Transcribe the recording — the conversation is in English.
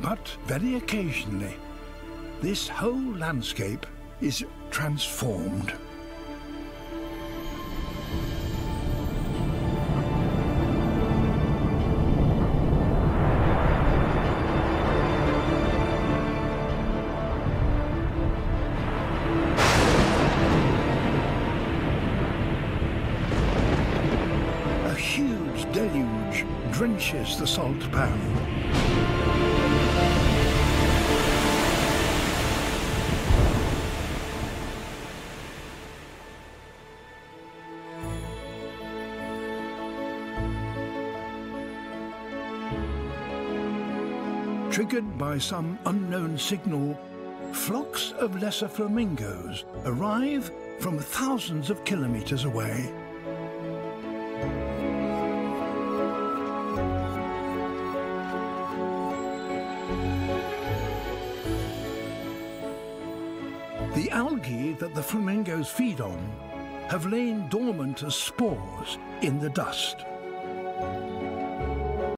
But very occasionally, this whole landscape is transformed. A huge deluge drenches the salt pan. Triggered by some unknown signal, flocks of lesser flamingos arrive from thousands of kilometers away. The algae that the flamingos feed on have lain dormant as spores in the dust.